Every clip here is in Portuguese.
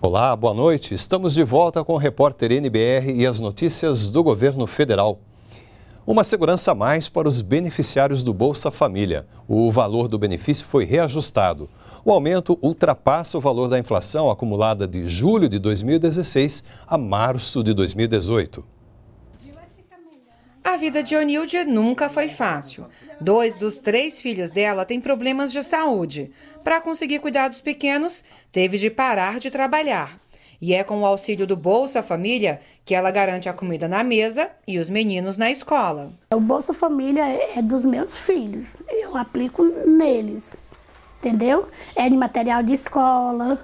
Olá, boa noite. Estamos de volta com o repórter NBR e as notícias do governo federal. Uma segurança a mais para os beneficiários do Bolsa Família. O valor do benefício foi reajustado. O aumento ultrapassa o valor da inflação acumulada de julho de 2016 a março de 2018. A vida de Onilde nunca foi fácil. Dois dos três filhos dela têm problemas de saúde. Para conseguir cuidar dos pequenos, teve de parar de trabalhar. E é com o auxílio do Bolsa Família que ela garante a comida na mesa e os meninos na escola. O Bolsa Família é dos meus filhos. Eu aplico neles, entendeu? É de material de escola,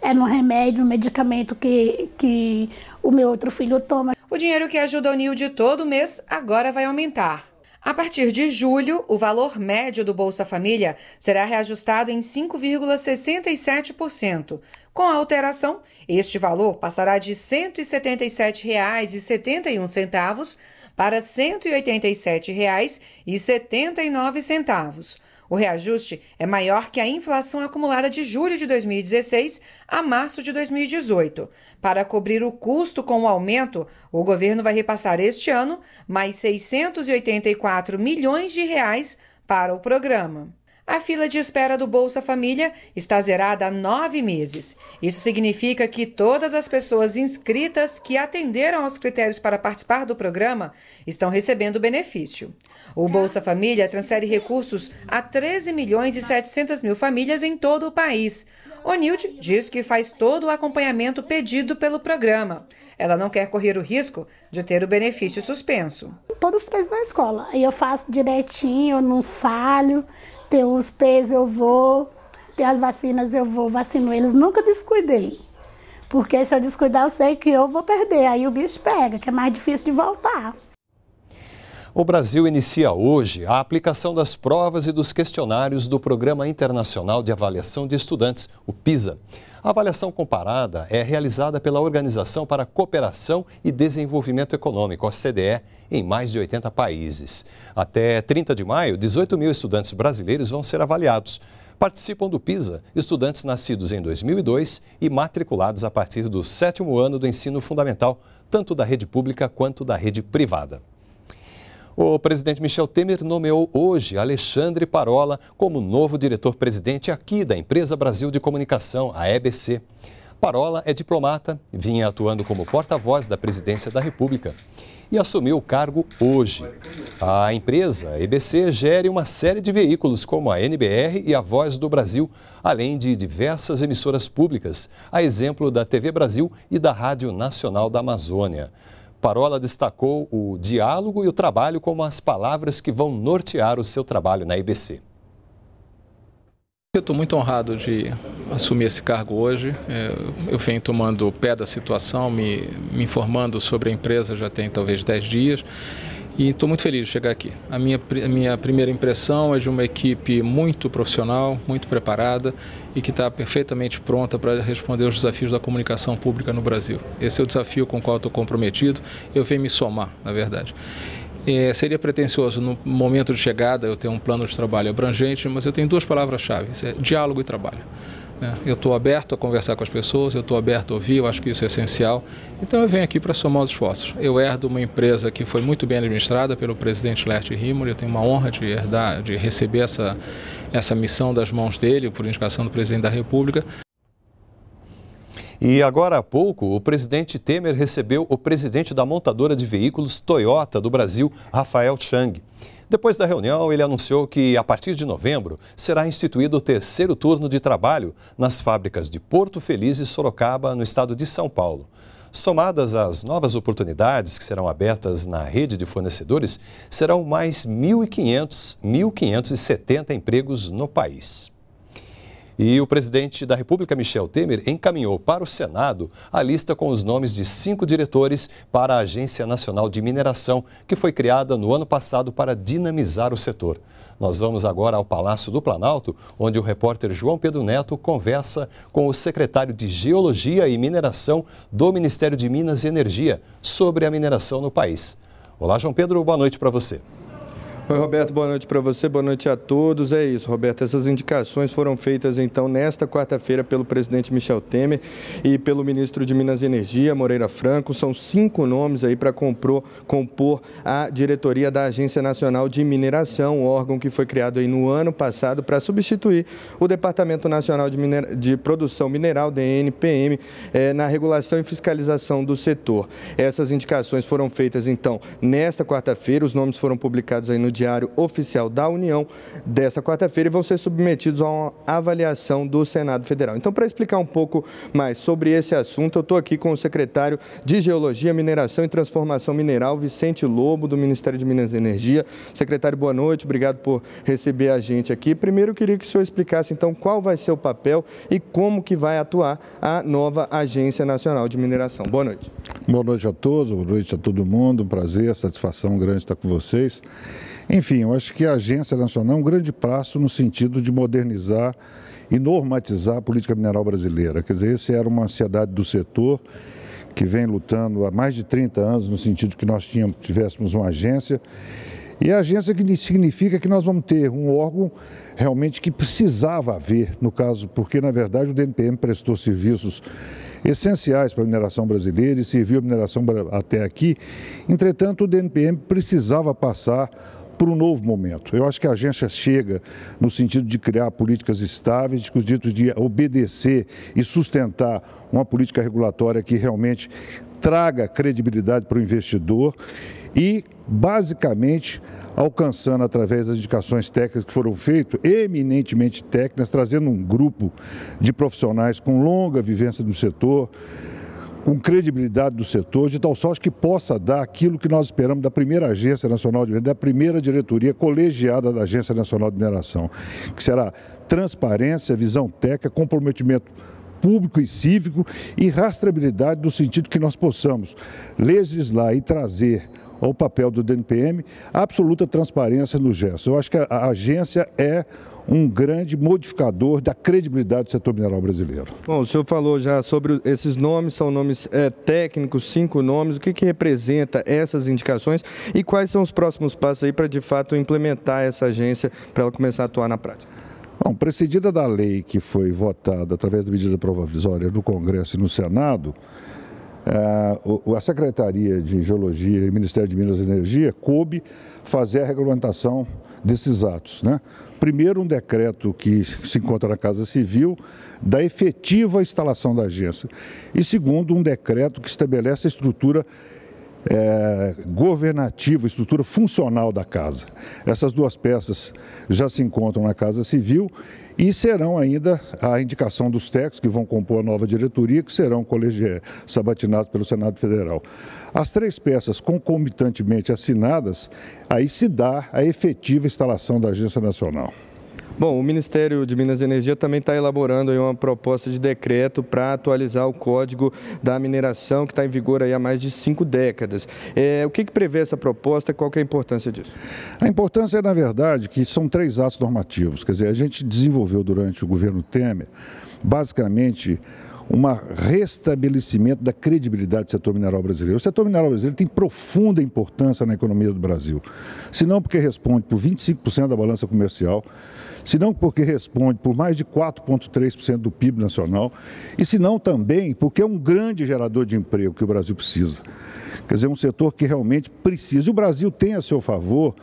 é no remédio, no medicamento que, que o meu outro filho toma. O dinheiro que ajuda o Nilde todo mês agora vai aumentar. A partir de julho, o valor médio do Bolsa Família será reajustado em 5,67%. Com a alteração, este valor passará de R$ 177,71 para R$ 187,79. O reajuste é maior que a inflação acumulada de julho de 2016 a março de 2018. Para cobrir o custo com o aumento, o governo vai repassar este ano mais 684 milhões de reais para o programa. A fila de espera do Bolsa Família está zerada há nove meses. Isso significa que todas as pessoas inscritas que atenderam aos critérios para participar do programa estão recebendo o benefício. O Bolsa Família transfere recursos a 13 milhões e 700 mil famílias em todo o país. Onilde diz que faz todo o acompanhamento pedido pelo programa. Ela não quer correr o risco de ter o benefício suspenso. Todos três na escola. Eu faço direitinho, eu não falho tem os P's eu vou, tem as vacinas eu vou, vacino eles, nunca descuidei. Porque se eu descuidar, eu sei que eu vou perder, aí o bicho pega, que é mais difícil de voltar. O Brasil inicia hoje a aplicação das provas e dos questionários do Programa Internacional de Avaliação de Estudantes, o PISA. A avaliação comparada é realizada pela Organização para a Cooperação e Desenvolvimento Econômico, OCDE, em mais de 80 países. Até 30 de maio, 18 mil estudantes brasileiros vão ser avaliados. Participam do PISA estudantes nascidos em 2002 e matriculados a partir do sétimo ano do ensino fundamental, tanto da rede pública quanto da rede privada. O presidente Michel Temer nomeou hoje Alexandre Parola como novo diretor-presidente aqui da Empresa Brasil de Comunicação, a EBC. Parola é diplomata, vinha atuando como porta-voz da presidência da República e assumiu o cargo hoje. A empresa EBC gere uma série de veículos como a NBR e a Voz do Brasil, além de diversas emissoras públicas, a exemplo da TV Brasil e da Rádio Nacional da Amazônia. Parola destacou o diálogo e o trabalho como as palavras que vão nortear o seu trabalho na IBC. Eu estou muito honrado de assumir esse cargo hoje. É, eu venho tomando pé da situação, me, me informando sobre a empresa já tem talvez 10 dias e estou muito feliz de chegar aqui. A minha, a minha primeira impressão é de uma equipe muito profissional, muito preparada e que está perfeitamente pronta para responder os desafios da comunicação pública no Brasil. Esse é o desafio com o qual estou comprometido. Eu venho me somar, na verdade. É, seria pretensioso no momento de chegada eu ter um plano de trabalho abrangente, mas eu tenho duas palavras-chave: é diálogo e trabalho. Né? Eu estou aberto a conversar com as pessoas, eu estou aberto a ouvir, eu acho que isso é essencial. Então eu venho aqui para somar os esforços. Eu herdo uma empresa que foi muito bem administrada pelo presidente Lerte Rimoli, eu tenho uma honra de herdar, de receber essa, essa missão das mãos dele, por indicação do presidente da República. E agora há pouco, o presidente Temer recebeu o presidente da montadora de veículos Toyota do Brasil, Rafael Chang. Depois da reunião, ele anunciou que, a partir de novembro, será instituído o terceiro turno de trabalho nas fábricas de Porto Feliz e Sorocaba, no estado de São Paulo. Somadas as novas oportunidades que serão abertas na rede de fornecedores, serão mais 1.500, 1.570 empregos no país. E o presidente da República, Michel Temer, encaminhou para o Senado a lista com os nomes de cinco diretores para a Agência Nacional de Mineração, que foi criada no ano passado para dinamizar o setor. Nós vamos agora ao Palácio do Planalto, onde o repórter João Pedro Neto conversa com o secretário de Geologia e Mineração do Ministério de Minas e Energia sobre a mineração no país. Olá, João Pedro, boa noite para você. Oi, Roberto, boa noite para você, boa noite a todos. É isso, Roberto, essas indicações foram feitas então nesta quarta-feira pelo presidente Michel Temer e pelo ministro de Minas e Energia, Moreira Franco. São cinco nomes aí para compor, a diretoria da Agência Nacional de Mineração, órgão que foi criado aí no ano passado para substituir o Departamento Nacional de, Miner... de Produção Mineral, DNPM, é, na regulação e fiscalização do setor. Essas indicações foram feitas então nesta quarta-feira, os nomes foram publicados aí no Diário Oficial da União desta quarta-feira e vão ser submetidos a uma avaliação do Senado Federal. Então, para explicar um pouco mais sobre esse assunto, eu estou aqui com o secretário de Geologia, Mineração e Transformação Mineral, Vicente Lobo, do Ministério de Minas e Energia. Secretário, boa noite, obrigado por receber a gente aqui. Primeiro, eu queria que o senhor explicasse, então, qual vai ser o papel e como que vai atuar a nova Agência Nacional de Mineração. Boa noite. Boa noite a todos, boa noite a todo mundo, um prazer, satisfação grande estar com vocês. Enfim, eu acho que a Agência Nacional é um grande passo no sentido de modernizar e normatizar a política mineral brasileira. Quer dizer, essa era uma ansiedade do setor que vem lutando há mais de 30 anos no sentido que nós tínhamos, tivéssemos uma agência. E a agência que significa que nós vamos ter um órgão realmente que precisava haver, no caso, porque na verdade o DNPM prestou serviços essenciais para a mineração brasileira e serviu a mineração até aqui. Entretanto, o DNPM precisava passar para um novo momento. Eu acho que a agência chega no sentido de criar políticas estáveis, de, de obedecer e sustentar uma política regulatória que realmente traga credibilidade para o investidor e, basicamente, alcançando através das indicações técnicas que foram feitas, eminentemente técnicas, trazendo um grupo de profissionais com longa vivência no setor, com credibilidade do setor, de tal sorte que possa dar aquilo que nós esperamos da primeira Agência Nacional de Mineração, da primeira diretoria colegiada da Agência Nacional de Mineração, que será transparência, visão técnica, comprometimento público e cívico e rastreabilidade no sentido que nós possamos legislar e trazer ao papel do DNPM absoluta transparência no gesto. Eu acho que a agência é um grande modificador da credibilidade do setor mineral brasileiro. Bom, o senhor falou já sobre esses nomes, são nomes é, técnicos, cinco nomes, o que, que representa essas indicações e quais são os próximos passos aí para de fato implementar essa agência para ela começar a atuar na prática? Bom, precedida da lei que foi votada através da medida provisória no Congresso e no Senado, a Secretaria de Geologia e o Ministério de Minas e Energia coube fazer a regulamentação desses atos. Né? Primeiro, um decreto que se encontra na Casa Civil da efetiva instalação da agência. E segundo, um decreto que estabelece a estrutura é, governativa, estrutura funcional da casa. Essas duas peças já se encontram na Casa Civil e serão ainda a indicação dos técnicos que vão compor a nova diretoria, que serão sabatinados pelo Senado Federal. As três peças concomitantemente assinadas, aí se dá a efetiva instalação da Agência Nacional. Bom, o Ministério de Minas e Energia também está elaborando uma proposta de decreto para atualizar o Código da Mineração, que está em vigor há mais de cinco décadas. É, o que, que prevê essa proposta? Qual é a importância disso? A importância é, na verdade, que são três atos normativos. Quer dizer, a gente desenvolveu durante o governo Temer, basicamente, um restabelecimento da credibilidade do setor mineral brasileiro. O setor mineral brasileiro tem profunda importância na economia do Brasil. Se não porque responde por 25% da balança comercial, se não porque responde por mais de 4,3% do PIB nacional, e se não também porque é um grande gerador de emprego que o Brasil precisa. Quer dizer, um setor que realmente precisa. E o Brasil tem a seu favor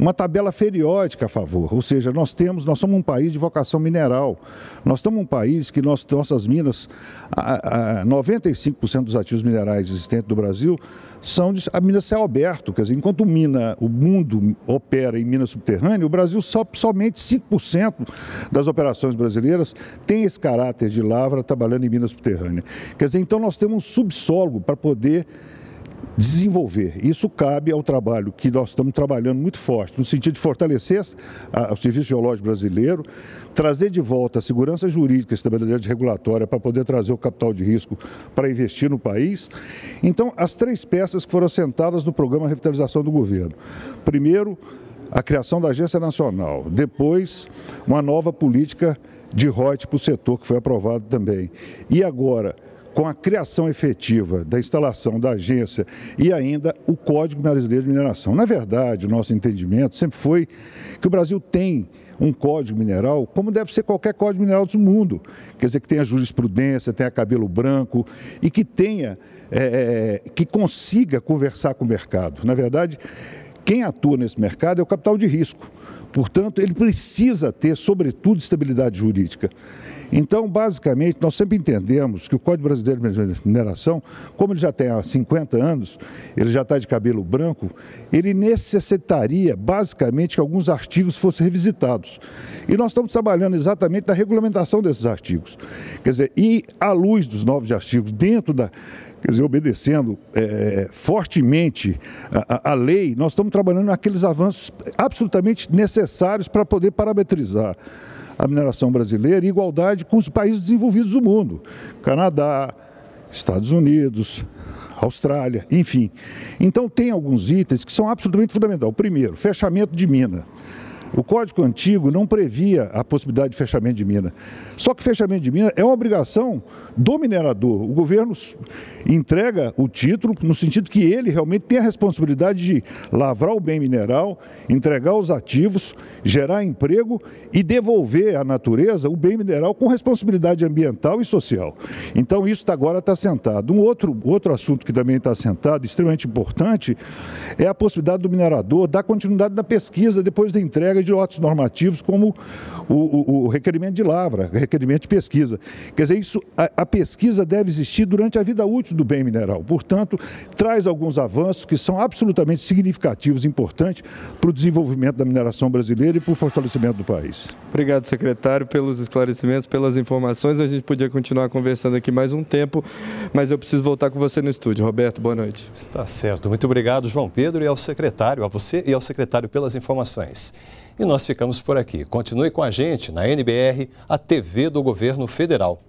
uma tabela periódica a favor. Ou seja, nós temos, nós somos um país de vocação mineral. Nós estamos um país que nós, nossas minas, a, a 95% dos ativos minerais existentes do Brasil são de a mina céu aberto. Quer dizer, enquanto mina, o mundo opera em mina subterrânea, o Brasil só, somente 5% das operações brasileiras tem esse caráter de lavra trabalhando em mina subterrânea. Quer dizer, então nós temos um subsolo para poder desenvolver. Isso cabe ao trabalho que nós estamos trabalhando muito forte, no sentido de fortalecer o Serviço Geológico Brasileiro, trazer de volta a segurança jurídica, a estabilidade regulatória para poder trazer o capital de risco para investir no país. Então, as três peças que foram assentadas no programa de revitalização do governo. Primeiro, a criação da Agência Nacional, depois, uma nova política de royalties para o setor, que foi aprovado também. E agora, com a criação efetiva da instalação da agência e ainda o Código Brasileiro de Mineração. Na verdade, o nosso entendimento sempre foi que o Brasil tem um código mineral, como deve ser qualquer código mineral do mundo. Quer dizer, que tenha jurisprudência, tenha cabelo branco e que tenha, é, que consiga conversar com o mercado. Na verdade, quem atua nesse mercado é o capital de risco. Portanto, ele precisa ter, sobretudo, estabilidade jurídica. Então, basicamente, nós sempre entendemos que o Código Brasileiro de Mineração, como ele já tem há 50 anos, ele já está de cabelo branco, ele necessitaria, basicamente, que alguns artigos fossem revisitados. E nós estamos trabalhando exatamente na regulamentação desses artigos. Quer dizer, e à luz dos novos artigos, dentro da quer dizer, obedecendo é, fortemente a, a, lei, nós estamos trabalhando naqueles avanços absolutamente necessários para poder parametrizar a mineração brasileira em igualdade com os países desenvolvidos do mundo. Canadá, Estados Unidos, Austrália, enfim. Então tem alguns itens que são absolutamente fundamentais. Primeiro, fechamento de mina. O Código Antigo não previa a possibilidade de fechamento de mina. Só que fechamento de mina é uma obrigação do minerador. O governo entrega o título no sentido que ele realmente tem a responsabilidade de lavrar o bem mineral, entregar os ativos, gerar emprego e devolver à natureza o bem mineral com responsabilidade ambiental e social. Então isso agora está sentado. Um outro, outro assunto que também está sentado, extremamente importante, é a possibilidade do minerador dar continuidade na pesquisa depois da entrega de lotes normativos, como o, o, o, requerimento de lavra, requerimento de pesquisa. Quer dizer, isso, a, a, pesquisa deve existir durante a vida útil do bem mineral. Portanto, traz alguns avanços que são absolutamente significativos, importantes para o desenvolvimento da mineração brasileira e para o fortalecimento do país. Obrigado, secretário, pelos esclarecimentos, pelas informações. A gente podia continuar conversando aqui mais um tempo, mas eu preciso voltar com você no estúdio. Roberto, boa noite. Está certo. Muito obrigado, João Pedro, e ao secretário, a você e ao secretário pelas informações. E nós ficamos por aqui. Continue com a gente na NBR, a TV do Governo Federal.